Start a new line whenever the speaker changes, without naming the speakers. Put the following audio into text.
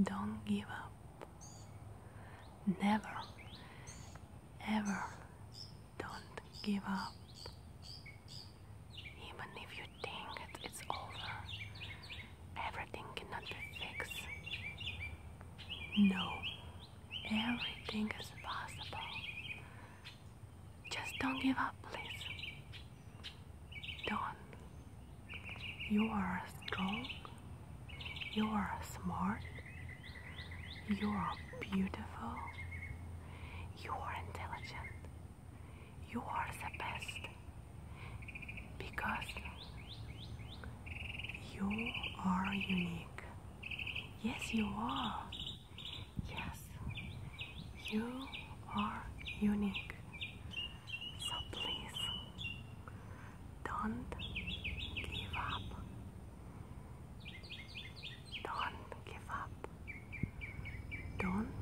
Don't give up. Never, ever don't give up. Even if you think it's over, everything cannot be fixed. No, everything is possible. Just don't give up, please. Don't. You are strong. You are smart. You are beautiful. You are intelligent. You are the best. Because you are unique. Yes, you are. Yes, you are unique. So please don't give up. Don't